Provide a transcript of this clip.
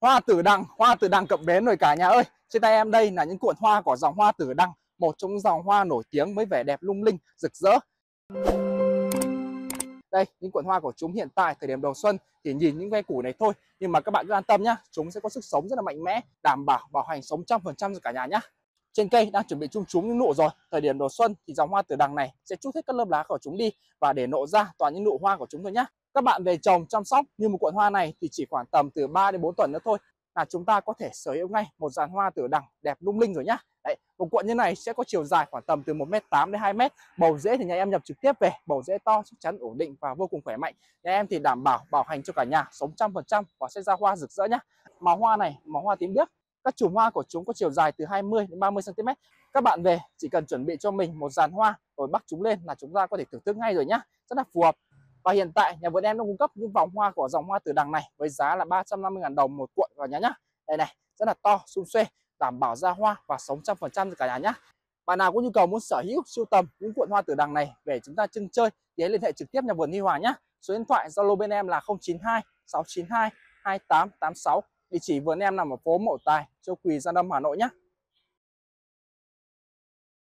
hoa tử đằng hoa tử đằng cập bến rồi cả nhà ơi. Trên tay em đây là những cuộn hoa của dòng hoa tử đằng một trong những dòng hoa nổi tiếng với vẻ đẹp lung linh, rực rỡ. Đây, những cuộn hoa của chúng hiện tại, thời điểm đầu xuân thì nhìn những ve củ này thôi. Nhưng mà các bạn cứ an tâm nhá, chúng sẽ có sức sống rất là mạnh mẽ, đảm bảo bảo hành sống trăm phần trăm cho cả nhà nhá. Trên cây đang chuẩn bị chung chúng những nụ rồi. Thời điểm đầu xuân thì dòng hoa tử đằng này sẽ chút hết các lớp lá của chúng đi và để nộ ra toàn những nụ hoa của chúng thôi nhá các bạn về trồng chăm sóc như một cuộn hoa này thì chỉ khoảng tầm từ 3 đến 4 tuần nữa thôi là chúng ta có thể sở hữu ngay một dàn hoa tử đằng đẹp lung linh rồi nhá. Đấy, một cuộn như này sẽ có chiều dài khoảng tầm từ 1m8 đến 2m bầu rễ thì nhà em nhập trực tiếp về bầu rễ to chắc chắn ổn định và vô cùng khỏe mạnh. Nhà em thì đảm bảo bảo hành cho cả nhà sống trăm phần trăm và sẽ ra hoa rực rỡ nhá. Màu hoa này màu hoa tím biếc các chùm hoa của chúng có chiều dài từ 20 đến 30 cm các bạn về chỉ cần chuẩn bị cho mình một dàn hoa rồi bắt chúng lên là chúng ta có thể thưởng thức ngay rồi nhá rất là phù hợp và hiện tại, nhà vườn em đang cung cấp những vòng hoa của dòng hoa tử đằng này với giá là 350.000 đồng một cuộn vào nhà nhá. Đây này, rất là to, xung xuê, đảm bảo ra hoa và sống trăm phần trăm cả nhà nhé bạn nào có nhu cầu muốn sở hữu, sưu tầm những cuộn hoa tử đằng này về chúng ta trưng chơi thì hãy liên hệ trực tiếp nhà vườn Huy Hòa nhé số điện thoại Zalo bên em là 092 692 2886 địa chỉ vườn em nằm ở phố Mậu Tài, Châu Quỳ Gia Lâm Hà Nội nhé